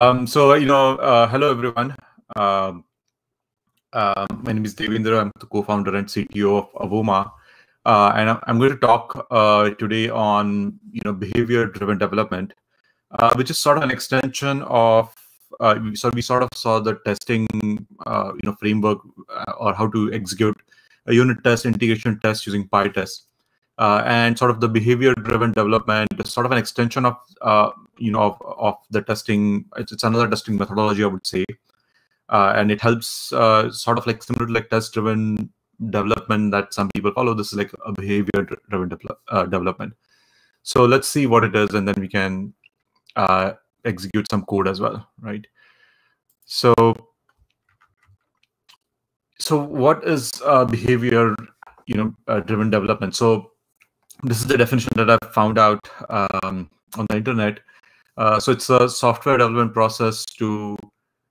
Um, so, you know, uh, hello everyone. Um, uh, my name is Devendra. I'm the co-founder and CTO of Avoma. Uh, and I'm going to talk uh, today on, you know, behavior-driven development, uh, which is sort of an extension of, uh, so we sort of saw the testing, you know, framework or how to execute a unit test, integration test using PyTest. Uh, and sort of the behavior driven development is sort of an extension of uh, you know of, of the testing. It's, it's, another testing methodology i would say. Uh, and it helps uh, sort of like similar to like test driven development that some people follow. This is like a behavior driven de uh, development. So let's see what it is and then we can uh, execute some code as well right? So so what is behavior you know driven development? So this is the definition that I've found out um, on the internet. Uh, so it's a software development process to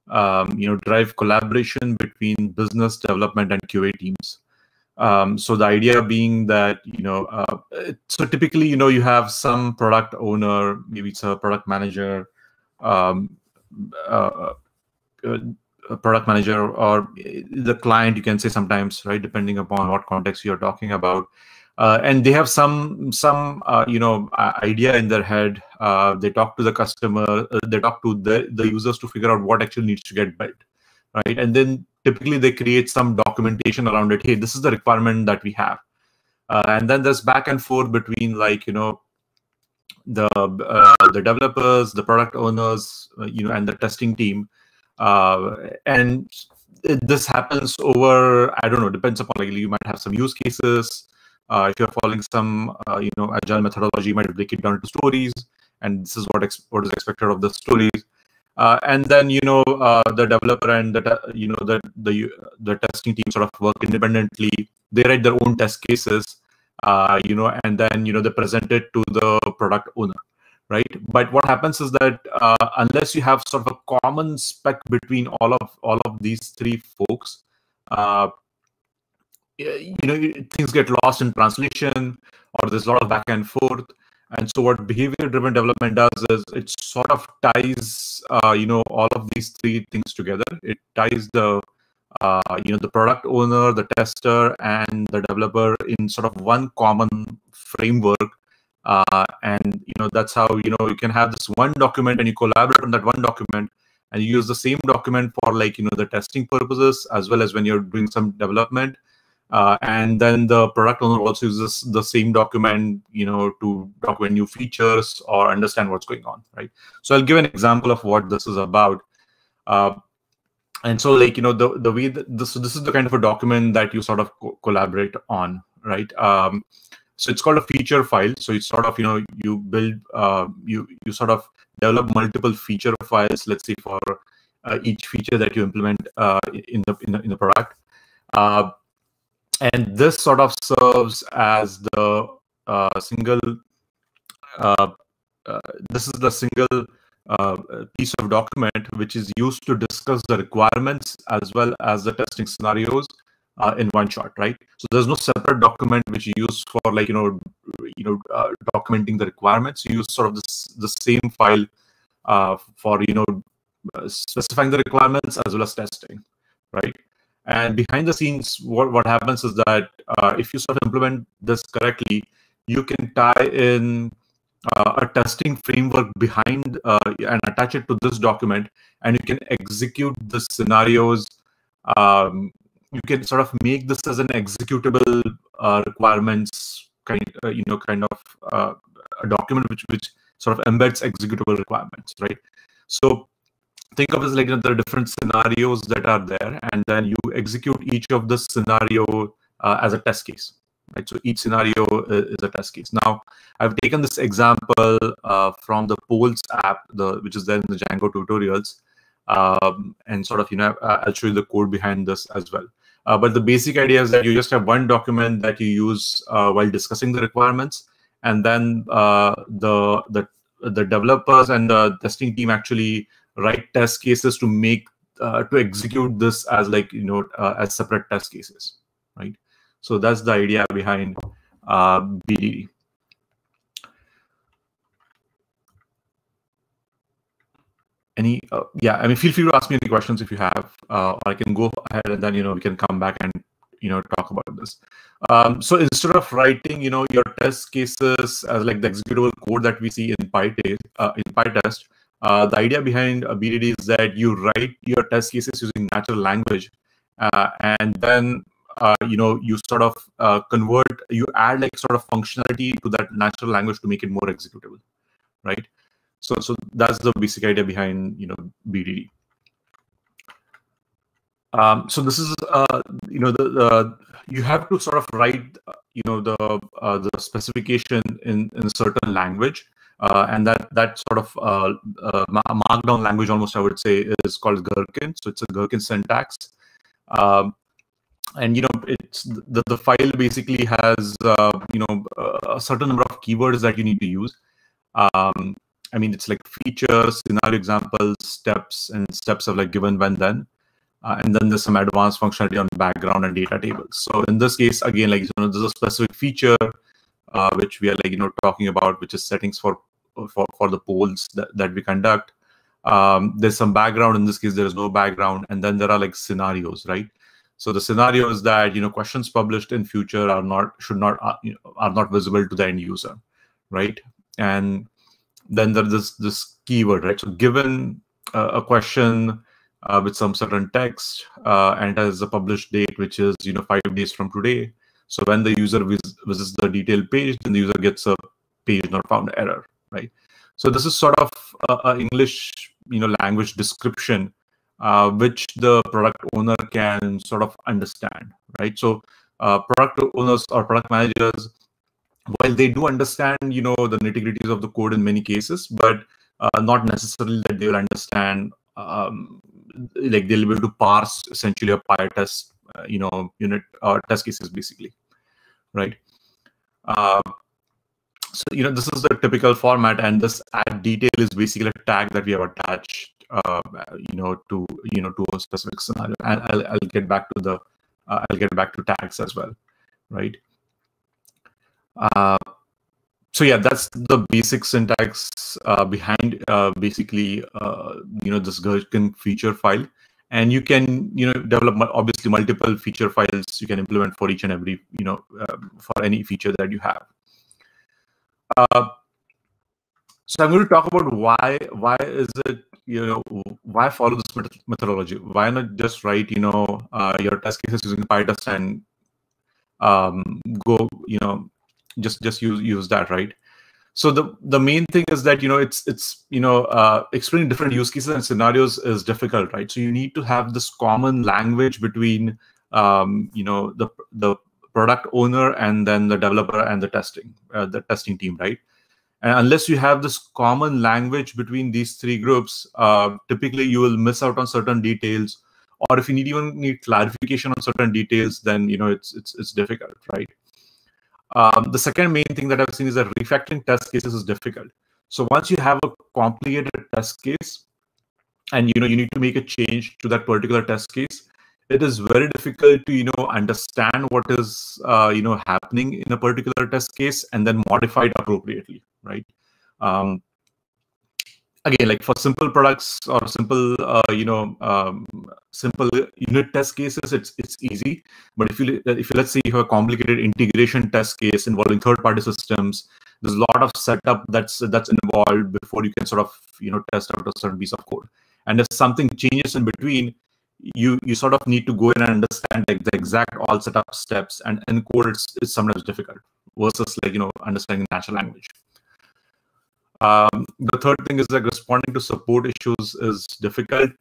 um, you know drive collaboration between business development and QA teams. Um, so the idea being that you know uh, so typically you know you have some product owner, maybe it's a product manager, um, uh, uh a product manager, or the client. You can say sometimes, right, depending upon what context you're talking about uh, and they have some some uh, you know idea in their head. Uh, they talk to the customer uh, they talk to the, the users to figure out what actually needs to get built right? And then typically they create some documentation around it. Hey this is the requirement that we have. Uh, and then there's back and forth between like you know the uh, the developers the product owners you know and the testing team. And this happens over i don't know depends upon like you might have some use cases. uh, if you're following some, uh, you know, agile methodology, you might break it down into stories, and this is what what is expected of the stories. Uh, and then you know uh, the developer and the you know the the the testing team sort of work independently. They write their own test cases, uh, you know, and then you know they present it to the product owner, right? But what happens is that uh, unless you have sort of a common spec between all of all of these three folks, you know things get lost in translation or there's a lot of back and forth. And so what behavior driven development does is it sort of ties uh, you know all of these three things together. It ties the uh, you know the product owner the tester and the developer in sort of one common framework. Uh, and you know that's how you know you can have this one document and you collaborate on that one document and you use the same document for like you know the testing purposes as well as when you're doing some development uh, and then the product owner also uses the same document, you know, to document new features or understand what's going on, right? So I'll give an example of what this is about. Uh, and so, like you know, the the way that this this is the kind of a document that you sort of co collaborate on, right? Um, so it's called a feature file. So it's sort of you know you build uh, you you sort of develop multiple feature files. Let's say for uh, each feature that you implement uh, in the in the, in the product. And this sort of serves as the uh, single uh, uh, this is the single uh, piece of document which is used to discuss the requirements as well as the testing scenarios uh, in one shot right? So there's no separate document which you use for like you know you know uh, documenting the requirements. You use sort of this the same file for you know specifying the requirements as well as testing right and behind the scenes, what, what happens is that uh, if you sort of implement this correctly, you can tie in uh, a testing framework behind uh, and attach it to this document, and you can execute the scenarios. Um, you can sort of make this as an executable uh, requirements kind, uh, you know, kind of uh, a document which which sort of embeds executable requirements, right? So think of it as like you know, there are different scenarios that are there, and then you execute each of the scenario uh, as a test case. Right, so each scenario is a test case. Now, I've taken this example uh, from the Polls app, the which is there in the Django tutorials, um, and sort of you know I'll show you the code behind this as well. Uh, but the basic idea is that you just have one document that you use uh, while discussing the requirements, and then uh, the the the developers and the testing team actually write test cases to make uh, to execute this as like you know uh, as separate test cases right? So that's the idea behind uh, bdd any uh, yeah i mean feel free to ask me any questions if you have uh, or i can go ahead and then you know we can come back and you know talk about this. Um, so instead of writing you know your test cases as like the executable code that we see in pytest uh, in pytest uh, the idea behind a bdd is that you write your test cases using natural language uh, and then uh, you know you sort of uh, convert you add like sort of functionality to that natural language to make it more executable right? So so that's the basic idea behind you know bdd um, so this is uh, you know the, the you have to sort of write you know the uh, the specification in in a certain language uh, and that that sort of uh, uh, markdown language almost I would say is called Gherkin. So it's a Gherkin syntax. Um, and you know it's the, the file basically has uh, you know a certain number of keywords that you need to use um, i mean it's like features scenario examples steps and steps of like given when then uh, and then there's some advanced functionality on background and data tables so in this case again like you know there's a specific feature uh, which we are like you know talking about which is settings for for, for the polls that, that we conduct um, there's some background in this case there is no background and then there are like scenarios right so the scenario is that you know questions published in future are not should not uh, are not visible to the end user, right? And then there is this this keyword, right? So given uh, a question uh, with some certain text uh, and has a published date which is you know five days from today. So when the user vis visits the detailed page, then the user gets a page not found error, right? So this is sort of a, a English you know language description uh, which the product owner can sort of understand, right? So uh, product owners or product managers, while they do understand, you know, the nitty gritties of the code in many cases, but uh, not necessarily that they will understand, um, like they'll be able to parse essentially a PyTest, uh, you know, unit or test cases basically, right? So you know this is the typical format and this add detail is basically a tag that we have attached uh, you know to you know to a specific scenario. And i'll, I'll get back to the uh, i'll get back to tags as well right? Uh, so yeah that's the basic syntax uh, behind uh, basically uh, you know this Gherkin feature file. And you can you know develop obviously multiple feature files you can implement for each and every you know for any feature that you have so i'm going to talk about why why is it you know why follow this methodology? Why not just write you know uh, your test cases using pytest and um, go you know just just use use that right? So the the main thing is that you know it's it's you know uh, explaining different use cases and scenarios is difficult right? So you need to have this common language between um, you know the the product owner and then the developer and the testing uh, the testing team right and unless you have this common language between these three groups, uh, typically you will miss out on certain details. Or if you need even need clarification on certain details, then you know it's it's it's difficult, right? Um, the second main thing that I've seen is that refactoring test cases is difficult. So once you have a complicated test case, and you know you need to make a change to that particular test case, it is very difficult to you know understand what is uh, you know happening in a particular test case and then modify it appropriately right? Um, again like for simple products or simple uh, you know um, simple unit test cases it's it's easy. But if you if you, let's say you have a complicated integration test case involving third party systems there's a lot of setup that's that's involved before you can sort of you know test out a certain piece of code. And if something changes in between you you sort of need to go in and understand like the exact all setup steps and encode it's, it's sometimes difficult versus like you know understanding natural language. Um, the third thing is like responding to support issues is difficult.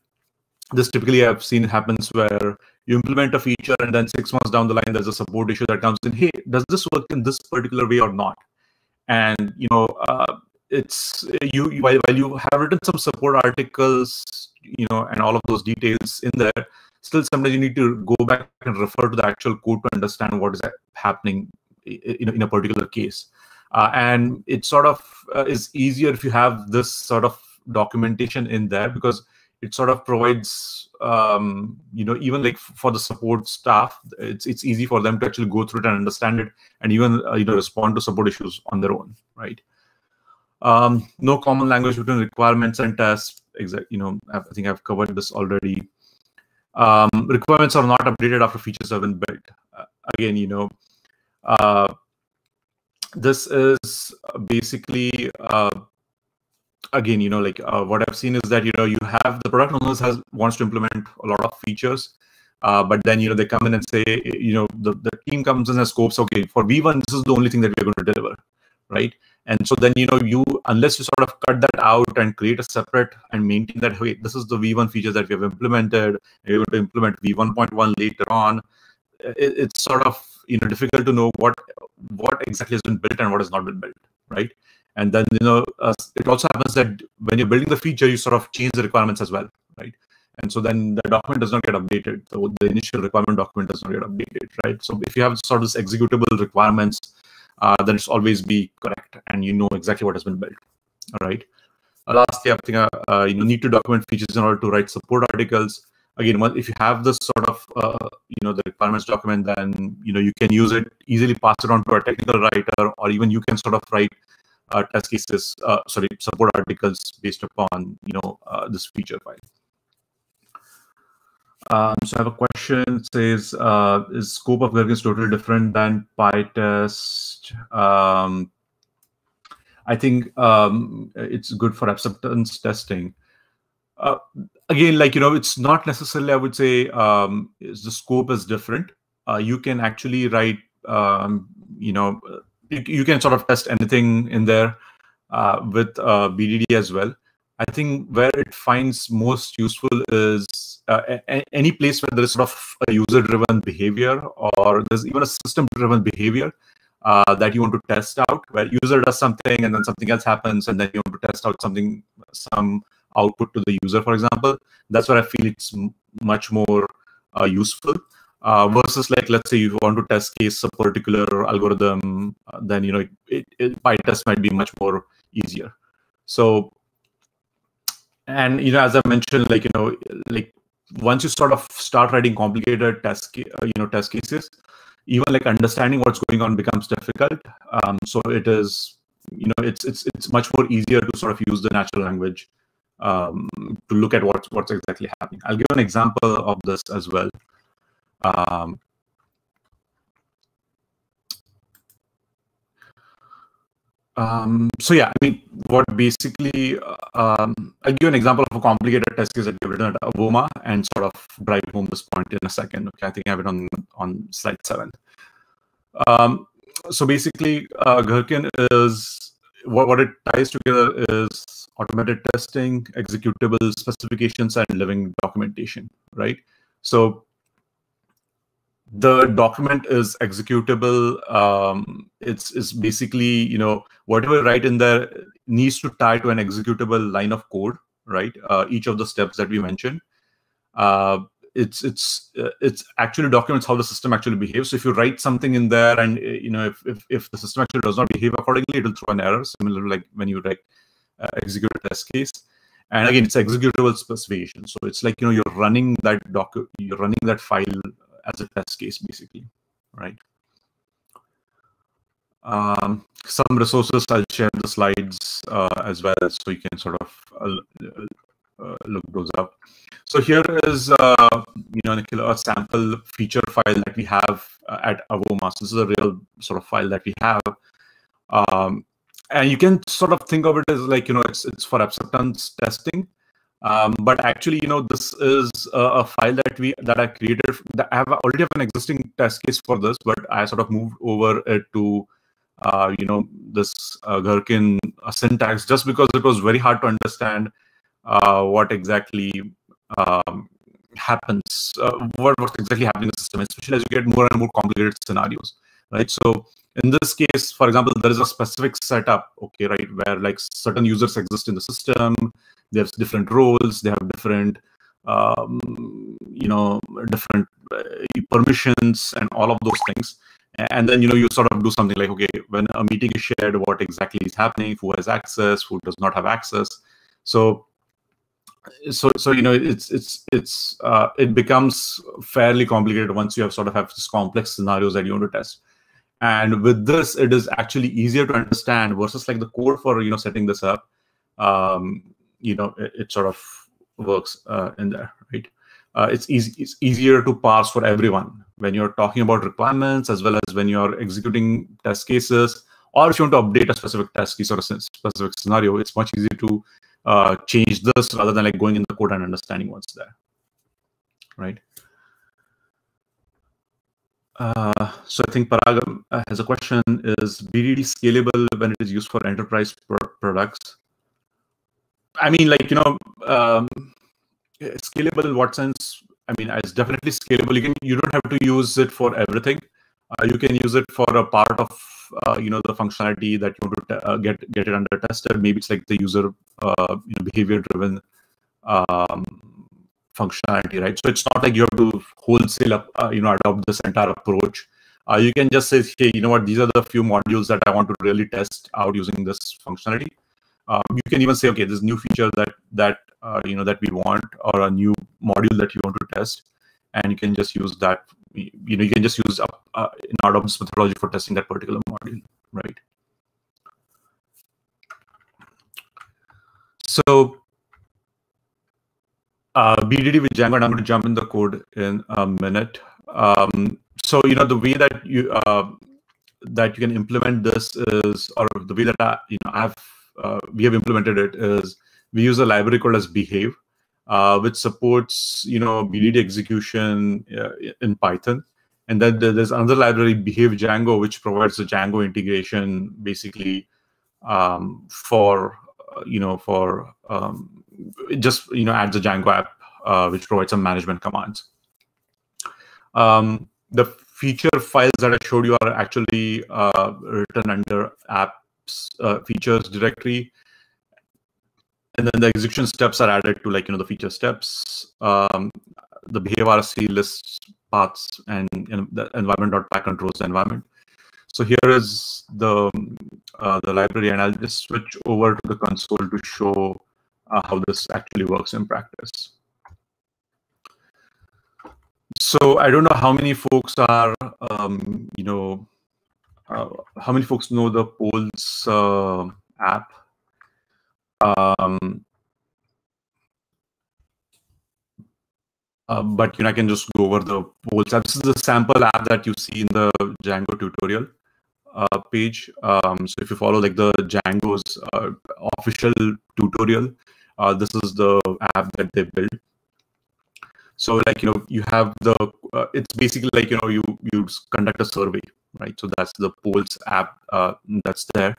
This typically i've seen happens where you implement a feature and then six months down the line there's a support issue that comes in hey does this work in this particular way or not? And you know uh, it's you while, while you have written some support articles you know and all of those details in there still sometimes you need to go back and refer to the actual code to understand what is happening in, in a particular case. Uh, and it sort of uh, is easier if you have this sort of documentation in there because it sort of provides um, you know even like for the support staff it's it's easy for them to actually go through it and understand it and even uh, you know respond to support issues on their own right um, no common language between requirements and tests exact. You know, I think I've covered this already. Um, requirements are not updated after features have been built. Uh, again, you know, uh, this is basically uh, again, you know, like uh, what I've seen is that you know you have the product owners has wants to implement a lot of features, uh, but then you know they come in and say, you know, the, the team comes in and scopes, okay, for V1 this is the only thing that we're going to deliver, right? And so then you know you unless you sort of cut that out and create a separate and maintain that, hey, this is the V1 feature that we have implemented, we're going to implement V1.1 later on. It, it's sort of you know difficult to know what what exactly has been built and what has not been built, right? And then you know uh, it also happens that when you're building the feature, you sort of change the requirements as well, right? And so then the document does not get updated. So the initial requirement document does not get updated, right? So if you have sort of executable requirements, uh, then it's always be correct and you know exactly what has been built. All right. Uh, lastly, I think uh, uh, you need to document features in order to write support articles. Again, if you have this sort of uh, you know the requirements document, then you know you can use it easily, pass it on to a technical writer, or even you can sort of write uh, test cases, uh, sorry, support articles based upon you know this feature file. Um, so I have a question. It says, uh, is scope of Gherkins totally different than PyTest? Um, I think um, it's good for acceptance testing. Uh, again, like, you know, it's not necessarily, I would say, um, the scope is different. Uh, you can actually write, um, you know, you, you, can sort of test anything in there uh, with uh, BDD as well. I think where it finds most useful is uh, any place where there is sort of a user-driven behavior or there's even a system-driven behavior uh, that you want to test out, where user does something and then something else happens, and then you want to test out something, some output to the user, for example. That's where I feel it's much more uh, useful. Uh, versus like let's say you want to test case a particular algorithm uh, then you know it, it, PyTest might be much more easier so and you know as i mentioned like you know like once you sort of start writing complicated test uh, you know test cases even like understanding what's going on becomes difficult. Um, so it is you know it's it's it's much more easier to sort of use the natural language um, to look at what's what's exactly happening. I'll give an example of this as well. Um, Um, so yeah, I mean, what basically, um, I'll give an example of a complicated test case that we've written at Avoma and sort of drive home this point in a second. Okay, I think I have it on on slide seven. Um, so basically, uh, Gherkin is what, what it ties together is automated testing, executable specifications, and living documentation, right? So the document is executable. Um, it's it's basically you know whatever write in there needs to tie to an executable line of code right? Uh, each of the steps that we mentioned. Uh, it's it's uh, it's actually documents how the system actually behaves. So if you write something in there and uh, you know if, if, if the system actually does not behave accordingly it will throw an error similar like when you write uh, execute a test case. And again it's executable specification. So it's like you know you're running that doc you're running that file as a test case, basically, right? Um, some resources, I'll share the slides uh, as well, so you can sort of uh, uh, look those up. So here is, uh, you know, a sample feature file that we have uh, at Avoma. So this is a real sort of file that we have. Um, and you can sort of think of it as like, you know, it's, it's for acceptance testing. Um, but actually, you know, this is a, a, file that we that I created. That I have already have an existing test case for this, but I sort of moved over it to, uh, you know, this uh, Gherkin uh, syntax just because it was very hard to understand uh, what exactly um, happens, uh, what what's exactly happening in the system, especially as you get more and more complicated scenarios, right? So in this case, for example, there is a specific setup, okay, right, where like certain users exist in the system they have different roles they have different um, you know different uh, permissions and all of those things. And then you know you sort of do something like okay when a meeting is shared what exactly is happening who has access who does not have access. So so so you know it's it's it's uh, it becomes fairly complicated once you have sort of have this complex scenarios that you want to test. And with this it is actually easier to understand versus like the code for you know setting this up um, you know it, it sort of works uh, in there, right? Uh, it's easy. It's easier to parse for everyone when you're talking about requirements as well as when you're executing test cases, or if you want to update a specific test case or a specific scenario. It's much easier to uh, change this rather than like going in the code and understanding what's there, right? Uh, so I think Parag uh, has a question: Is BDD scalable when it is used for enterprise pr products? I mean, like you know, um, scalable in what sense? I mean, it's definitely scalable. You can you don't have to use it for everything. Uh, you can use it for a part of uh, you know the functionality that you want to uh, get get it under tested. Maybe it's like the user uh, you know behavior driven um, functionality, right? So it's not like you have to wholesale up, uh, you know, adopt this entire approach. Uh, you can just say, hey, you know what, these are the few modules that I want to really test out using this functionality. Um, you can even say, okay, this new feature that that uh, you know that we want, or a new module that you want to test, and you can just use that. You know, you can just use uh, in Adobe's methodology for testing that particular module, right? So uh, BDD with Django, and I'm going to jump in the code in a minute. Um, so you know the way that you uh, that you can implement this is, or the way that I, you know I've uh, we have implemented it is we use a library called as Behave, uh, which supports you know BDD execution uh, in Python, and then there's another library Behave Django, which provides a Django integration basically um, for uh, you know for um, just you know adds a Django app uh, which provides some management commands. Um, the feature files that I showed you are actually uh, written under apps uh, features directory, and then the execution steps are added to like you know the feature steps. Um, the behavior RC lists paths and you know, the environment.pack controls the environment. So here is the uh, the library, and I'll just switch over to the console to show uh, how this actually works in practice. So I don't know how many folks are, um, you know, uh, how many folks know the Polls uh, app. Um, uh, but you know, I can just go over the Polls app. This is the sample app that you see in the Django tutorial uh, page. Um, so if you follow like the Django's uh, official tutorial, this is the app that they built so like you know you have the uh, it's basically like you know you you conduct a survey right? So that's the polls app uh, that's there.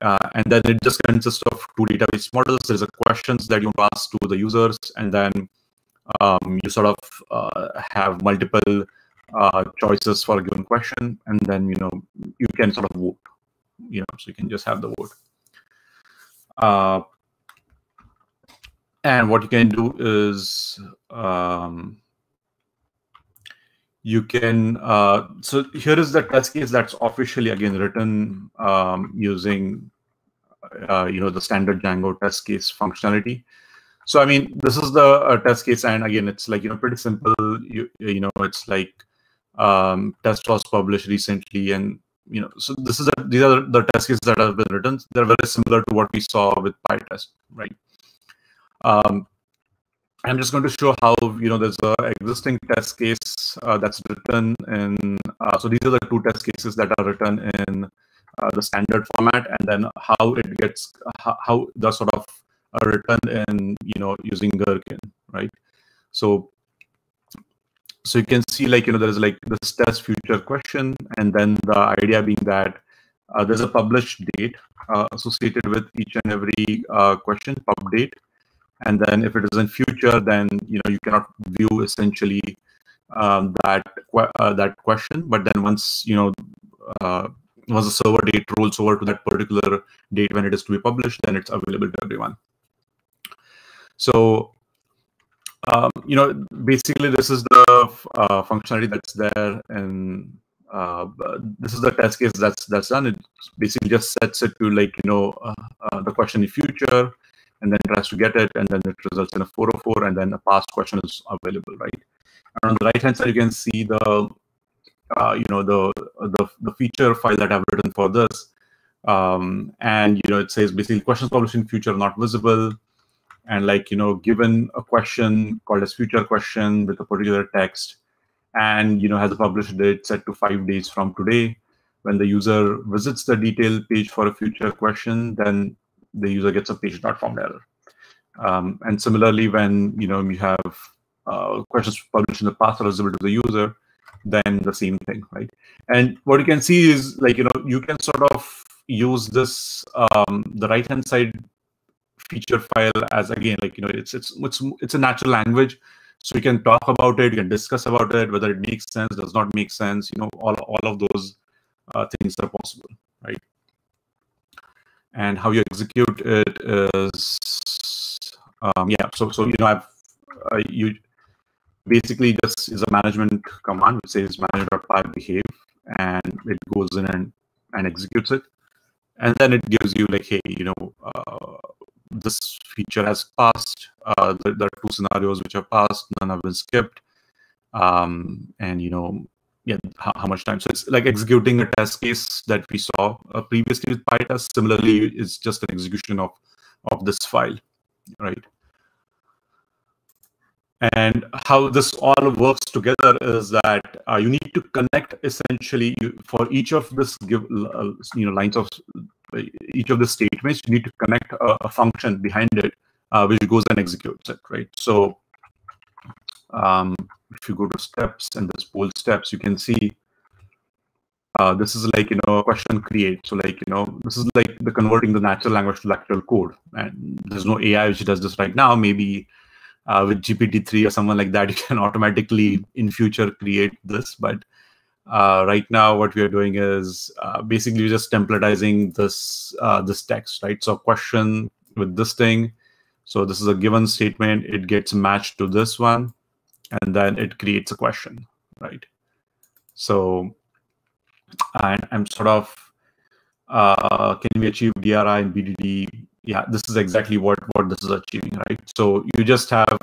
Uh, and then it just consists of two database models. There's a questions that you ask to the users and then um, you sort of uh, have multiple uh, choices for a given question and then you know you can sort of vote you know so you can just have the vote. Uh, and what you can do is um, you can, uh, so here is the test case that's officially again written um, using, uh, you know, the standard Django test case functionality. So, I mean, this is the uh, test case. And again, it's like, you know, pretty simple. You, you know, it's like um, test was published recently and you know, so this is a, these are the test cases that have been written. They're very similar to what we saw with PyTest, right? Um, I'm just going to show how you know there's a existing test case uh, that's written in. Uh, so these are the two test cases that are written in uh, the standard format, and then how it gets how, how the sort of are written in you know using Gherkin, right? So so you can see like you know there's like this test future question, and then the idea being that uh, there's a published date uh, associated with each and every uh, question, pub date and then if it is in future then you know you cannot view essentially um, that uh, that question. But then once you know uh, once the server date rolls over to that particular date when it is to be published then it's available to everyone. So um, you know basically this is the uh, functionality that's there and uh, this is the test case that's that's done. It basically just sets it to like you know uh, uh, the question in future and then tries to get it, and then it results in a 404, and then a past question is available, right? And on the right hand side, you can see the, uh, you know, the, the the feature file that I've written for this, um, and you know, it says basically questions published in future not visible. and like you know given a question called as future question with a particular text and you know has a publish date set to five days from today when the user visits the detail page for a future question then the user gets a page not found error um, and similarly when you know you have uh, questions published in the path are visible to the user then the same thing right? And what you can see is like you know you can sort of use this um, the right hand side feature file as again like you know it's it's it's it's a natural language. So you can talk about it you can discuss about it whether it makes sense does not make sense you know all, all of those uh, things are possible right and how you execute it is um, yeah so so you know i've uh, you basically this is a management command which says manage.py behave and it goes in and and executes it and then it gives you like hey you know uh, this feature has passed. Uh, there, there, are two scenarios which have passed. None have been skipped. Um, and you know, yeah, how, how, much time? So it's like executing a test case that we saw uh, previously with PyTest. Similarly, it's just an execution of of this file, right? And how this all works together is that uh, you need to connect essentially for each of this give uh, you know lines of each of the statements, you need to connect a, a function behind it, uh, which goes and executes it, right? So um, if you go to steps and this poll steps, you can see uh, this is like, you know, a question create. So like, you know, this is like the converting the natural language to actual code. And there's no AI which does this right now. Maybe uh, with GPT-3 or someone like that, you can automatically in future create this. But uh, right now, what we are doing is uh, basically just templatizing this uh, this text, right? So question with this thing. So this is a given statement. It gets matched to this one, and then it creates a question, right? So, and I'm sort of, uh, can we achieve DRY and BDD? Yeah, this is exactly what what this is achieving, right? So you just have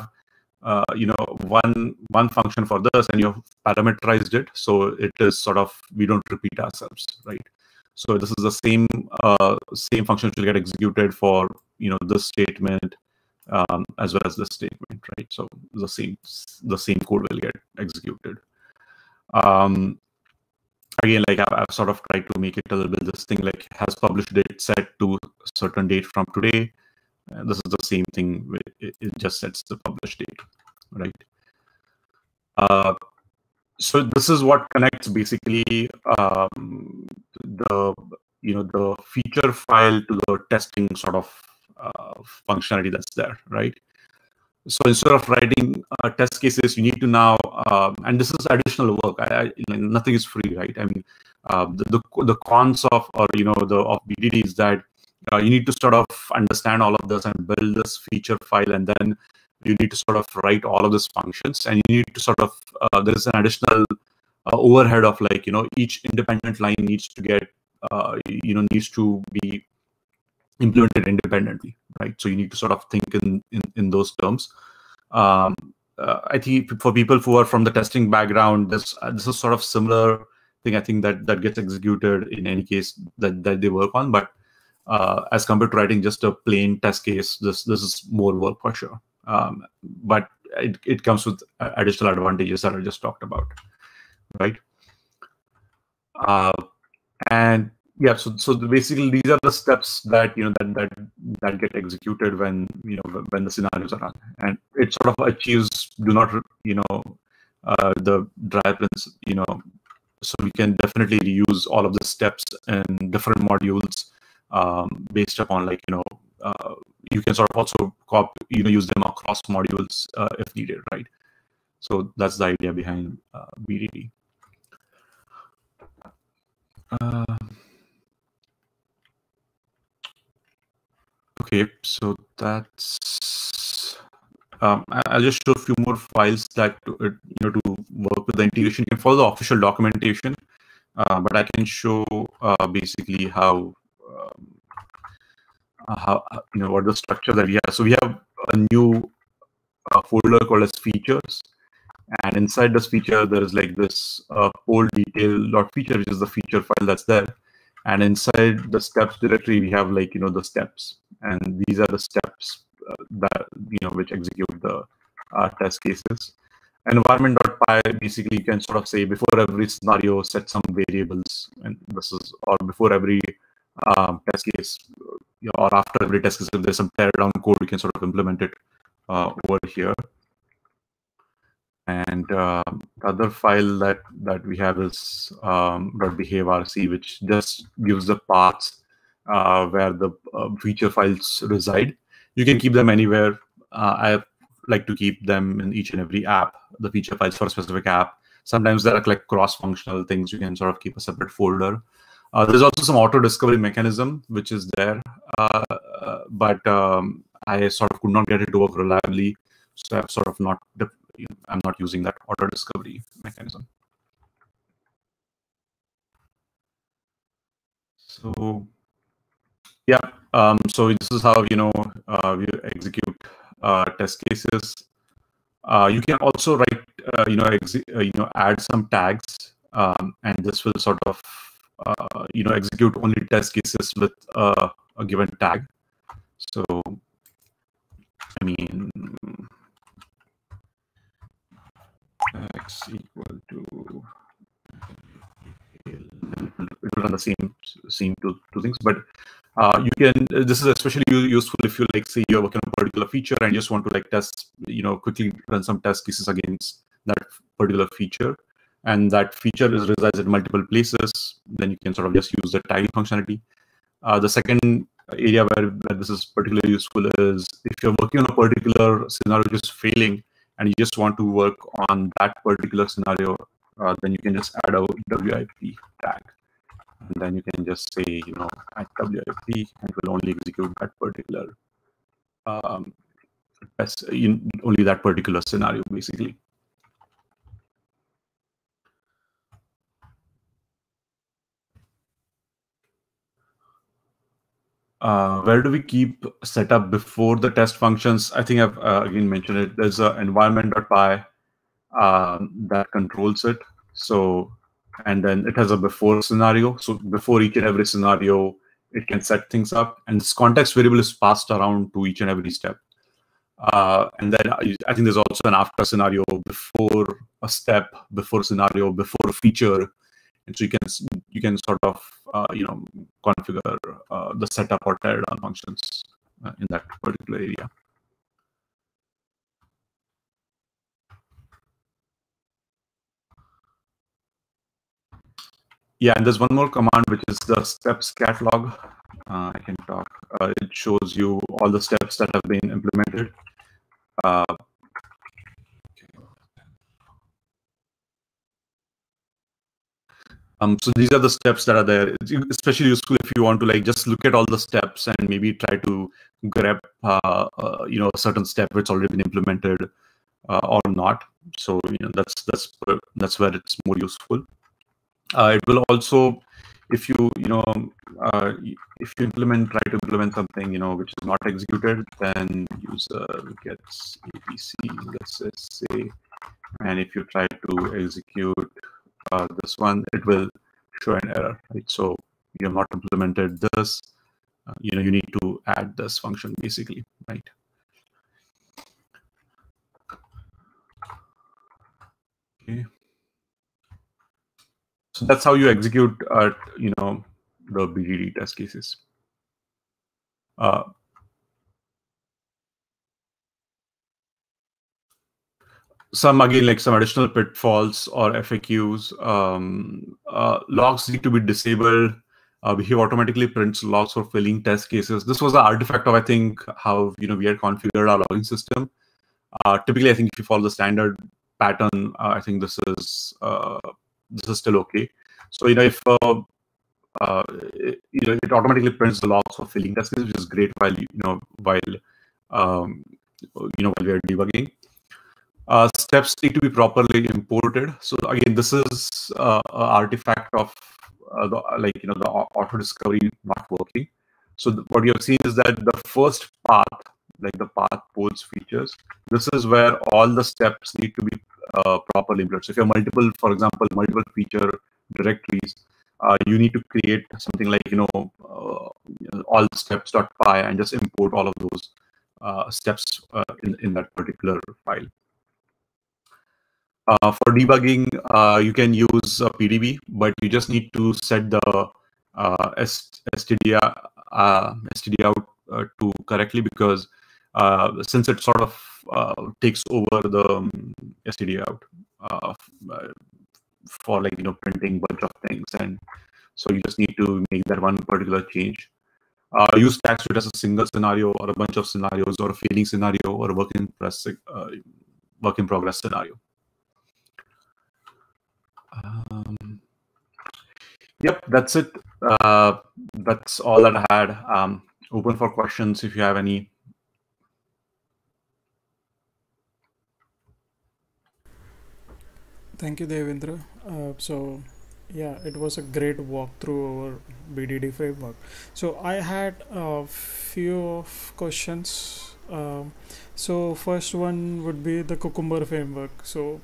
uh, you know one one function for this and you've parameterized it so it is sort of we don't repeat ourselves right so this is the same uh, same function which will get executed for you know this statement um, as well as the statement right so the same the same code will get executed um, again like I've, I've, sort of tried to make it a little bit this thing like has published date set to certain date from today uh, this is the same thing. It, it, just sets the published date, right? Uh, so this is what connects basically um, the you know the feature file to the testing sort of uh, functionality that's there, right? So instead of writing uh, test cases, you need to now, um, and this is additional work. I, I, nothing is free, right? I mean, uh, the, the, the cons of or you know the of BDD is that uh, you need to sort of understand all of this and build this feature file and then you need to sort of write all of these functions and you need to sort of uh, there is an additional overhead of like you know each independent line needs to get uh, you know needs to be implemented independently right so you need to sort of think in in, in those terms um, uh, i think for people who are from the testing background this uh, this is sort of similar thing i think that that gets executed in any case that that they work on but uh, as compared to writing just a plain test case. This this is more work for sure, um, but it, it comes with additional advantages that I just talked about, right? Uh, and yeah, so so basically these are the steps that you know that that that get executed when you know when the scenarios are run, and it sort of achieves do not you know uh, the dry prints you know. So we can definitely reuse all of the steps in different modules um, based upon like you know uh, you can sort of also you know use them across modules uh, if needed right? So that's the idea behind uh, bdd uh, okay so that's um, I'll just show a few more files that uh, you know to work with the integration. You can follow the official documentation, uh, but I can show uh, basically how um, uh, how uh, you know what the structure that we have. So we have a new uh, folder called as features, and inside this feature there is like this uh, poll detail dot feature, which is the feature file that's there. And inside the steps directory, we have like you know the steps, and these are the steps that you know which execute the uh, test cases. Environment.py basically you can sort of say before every scenario set some variables, and this is or before every um, test case you know, or after every test case, if there's some teardown code, we can sort of implement it uh, over here. And uh, the other file that that we have is um, .behaveRC, which just gives the paths uh, where the uh, feature files reside. You can keep them anywhere. Uh, I like to keep them in each and every app, the feature files for a specific app. Sometimes there are like cross-functional things. You can sort of keep a separate folder. Uh, there's also some auto discovery mechanism which is there, uh, but um, I sort of could not get it to work reliably, so I've sort of not I'm not using that auto discovery mechanism. So yeah, um, so this is how you know uh, we execute uh, test cases. Uh, you can also write you know you know add some tags, um, and this will sort of uh, you know execute only test cases with uh, a given tag. So I mean x equal to it will run the same same two, two things but uh, you can this is especially useful if you like say you're working on a particular feature and just want to like test you know quickly run some test cases against that particular feature and that feature is resides in multiple places, then you can sort of just use the tagging functionality. Uh, the second area where, where this is particularly useful is if you're working on a particular scenario just failing and you just want to work on that particular scenario, uh, then you can just add a WIP tag. And then you can just say, you know, at WIP, and it will only execute that particular, um, only that particular scenario, basically. Uh, where do we keep setup before the test functions? I think I've uh, again mentioned it. There's an environment.py uh, that controls it. So, and then it has a before scenario. So before each and every scenario, it can set things up. And this context variable is passed around to each and every step. Uh, and then I think there's also an after scenario before a step, before scenario, before a feature, and so you can you can sort of uh, you know configure uh, the setup or teardown functions uh, in that particular area. Yeah, and there's one more command which is the steps catalog. Uh, I can talk. Uh, it shows you all the steps that have been implemented. Um, so these are the steps that are there. It's especially useful if you want to like just look at all the steps and maybe try to grab uh, uh, you know a certain step which already been implemented uh, or not. So you know that's that's that's where it's more useful. Uh, it will also, if you you know uh, if you implement try to implement something you know which is not executed, then user gets abc let's say, and if you try to execute uh, this one, it will show an error, right? So you have not implemented this. Uh, you know, you need to add this function basically, right? Okay. So that's how you execute, uh, you know, the BDD test cases. Uh, some again like some additional pitfalls or FAQs. Um, uh, logs need to be disabled. Uh, automatically prints logs for failing test cases. This was the artifact of I think how you know we had configured our logging system. Uh, typically, I think if you follow the standard pattern, uh, I think this is uh, this is still okay. So you know if uh, uh, it, you know it automatically prints the logs for failing test cases, which is great while you know while um, you know while we are debugging. Uh, steps need to be properly imported. So again, this is uh, an artifact of uh, the, like you know the auto discovery not working. So the, what you have seen is that the first path, like the path polls features, this is where all the steps need to be uh, properly imported. So if you have multiple, for example, multiple feature directories, uh, you need to create something like you know uh, all steps.py and just import all of those steps in, in that particular file. Uh, for debugging, uh, you can use a PDB, but you just need to set the uh, std, std out to correctly because since it sort of takes over the um, std out for like you know printing bunch of things and so you just need to make that one particular change. Uh, use tags to as a single scenario or a bunch of scenarios or a failing scenario or a work in progress uh, work in progress scenario um, yep that's it uh, that's all that i had um, open for questions if you have any Thank you, Devendra. Uh, so, yeah, it was a great walkthrough over BDD framework. So, I had a few of questions. Um, so, first one would be the Cucumber framework. So,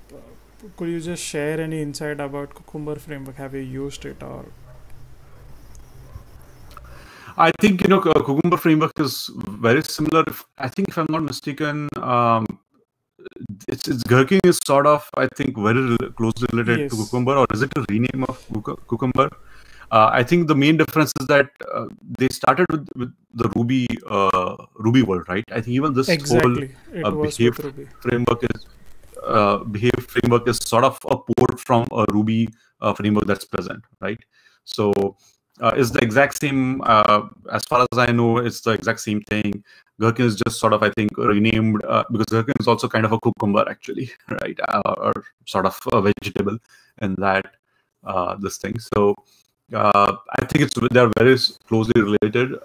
could you just share any insight about Cucumber framework? Have you used it or? I think you know Cucumber framework is very similar. I think if I'm not mistaken, um, it's, it's Gherkin is sort of I think very closely related yes. to Cucumber, or is it a rename of Cucumber? Uh, I think the main difference is that uh, they started with, with the Ruby uh, Ruby world, right? I think even this exactly. whole uh, behave framework is uh, behave framework is sort of a port from a Ruby uh, framework that's present, right? So uh, is the exact same uh, as far as i know it's the exact same thing. Gherkin is just sort of i think renamed uh, because gherkin is also kind of a cucumber actually right? Uh, or sort of a vegetable in that this thing. So i think it's they're very closely related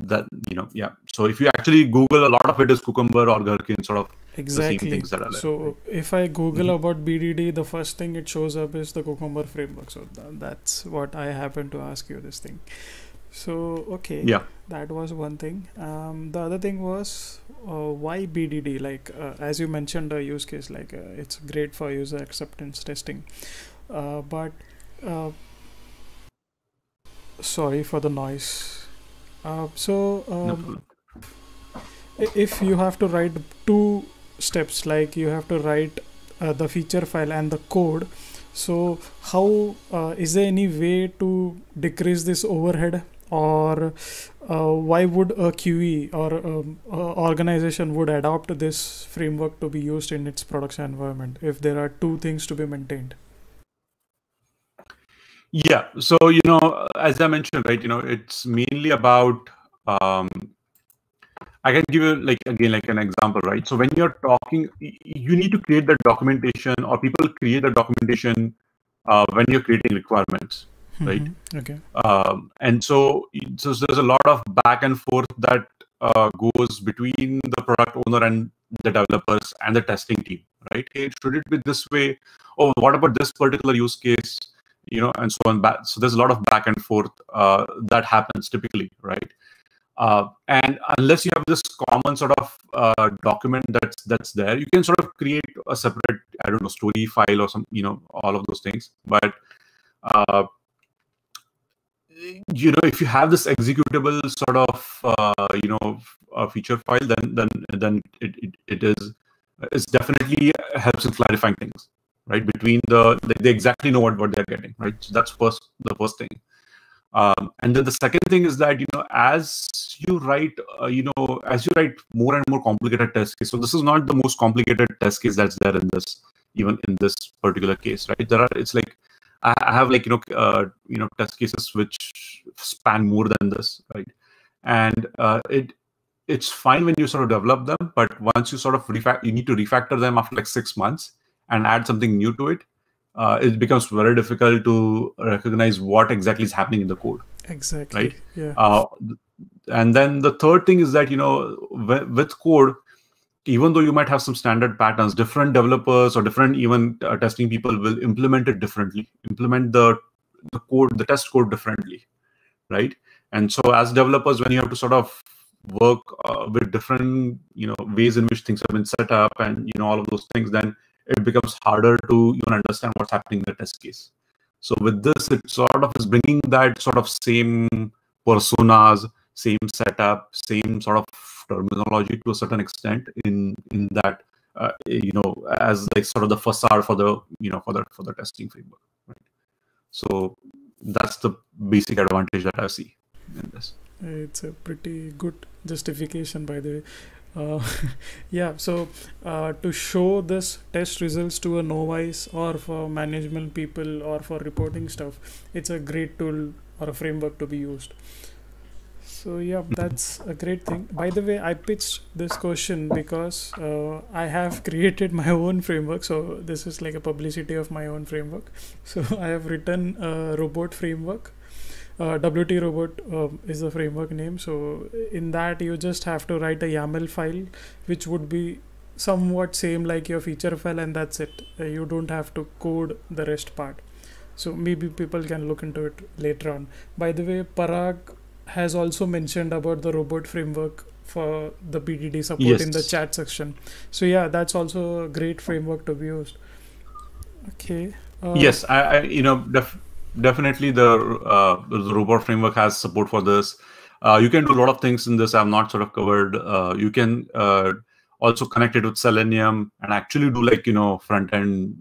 that you know yeah. So if you actually google a lot of it is cucumber or gherkin sort of exactly. so if i google mm-hmm. about bdd the first thing it shows up is the cucumber framework. So th- that's what i happen to ask you this thing. So okay. Yeah. That was one thing. Um, the other thing was uh, why bdd like uh, as you mentioned a use case like uh, it's great for user acceptance testing. Uh, but uh, sorry for the noise. Uh, so um, no if you have to write two steps like you have to write uh, the feature file and the code. So how uh, is there any way to decrease this overhead? Or uh, why would a QE or um, organization would adopt this framework to be used in its production environment if there are two things to be maintained? Yeah, so you know, as I mentioned, right, you know, it's mainly about um, I can give you like again like an example, right? So when you're talking, you need to create the documentation, or people create the documentation uh, when you're creating requirements, mm-hmm. right? Okay. Um, and so, so there's a lot of back and forth that uh, goes between the product owner and the developers and the testing team, right? Hey, should it be this way? Oh, what about this particular use case? You know, and so on. So there's a lot of back and forth uh, that happens typically, right? Uh, and unless you have this common sort of uh, document that's that's there, you can sort of create a separate, I don't know, story file or some, you know, all of those things. But uh, you know, if you have this executable sort of, uh, you know, a feature file, then then then it it, it is it's definitely helps in clarifying things, right? Between the they, exactly know what what they're getting, right? So that's first the first thing. Um, and then the second thing is that you know as you write uh, you know as you write more and more complicated test case so this is not the most complicated test case that's there in this even in this particular case right? There are it's like i have like you know uh, you know test cases which span more than this right? And uh, it it's fine when you sort of develop them but once you sort of refact you need to refactor them after like six months and add something new to it uh, it becomes very difficult to recognize what exactly is happening in the code. Exactly. Right. Yeah. Uh, and then the third thing is that you know with code, even though you might have some standard patterns, different developers or different even uh, testing people will implement it differently, implement the the code, the test code differently, right? And so as developers, when you have to sort of work uh, with different you know ways in which things have been set up and you know all of those things, then it becomes harder to even understand what's happening in the test case. So with this, it sort of is bringing that sort of same personas same setup, same sort of terminology to a certain extent in in that uh, you know as like sort of the facade for the you know for the for the testing framework. Right? So that's the basic advantage that I see in this. It's a pretty good justification, by the way. Uh, yeah, so uh, to show this test results to a novice or for management people or for reporting stuff, it's a great tool or a framework to be used. So yeah, that's a great thing. By the way, I pitched this question because uh, I have created my own framework. So this is like a publicity of my own framework. So I have written a robot framework. Uh, WT robot uh, is the framework name. So in that you just have to write a YAML file, which would be somewhat same like your feature file, and that's it. Uh, you don't have to code the rest part. So maybe people can look into it later on. By the way, Parag has also mentioned about the robot framework for the BDD support yes. in the chat section. So yeah, that's also a great framework to be used. Okay. Uh, yes, I, I, you know def- definitely the, uh, the robot framework has support for this. Uh, you can do a lot of things in this. I've not sort of covered. Uh, you can uh, also connect it with Selenium and actually do like you know front end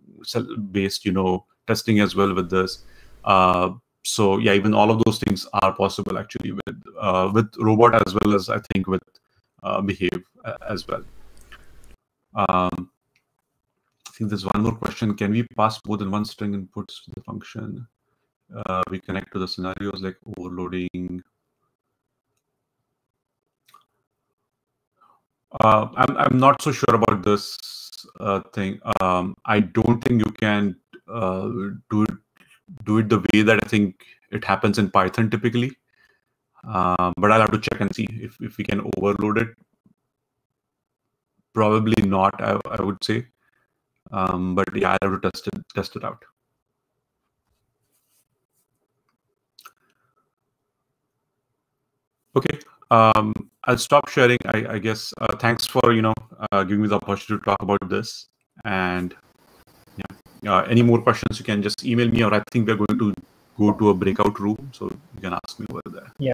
based you know testing as well with this. Uh, so yeah, even all of those things are possible actually with uh, with robot as well as I think with behave as well. Um, I think there's one more question. Can we pass more than one string inputs to the function? Uh, we connect to the scenarios like overloading. Uh, I'm I'm not so sure about this uh, thing. Um, I don't think you can do it do it the way that I think it happens in Python typically. Uh, but I'll have to check and see if, if we can overload it. Probably not, I, I would say. Um, but yeah, I'll have to test it test it out. Okay, um, I'll stop sharing. I, I guess. Uh, thanks for you know uh, giving me the opportunity to talk about this. And yeah uh, any more questions, you can just email me, or I think we're going to go to a breakout room, so you can ask me over there. Yeah.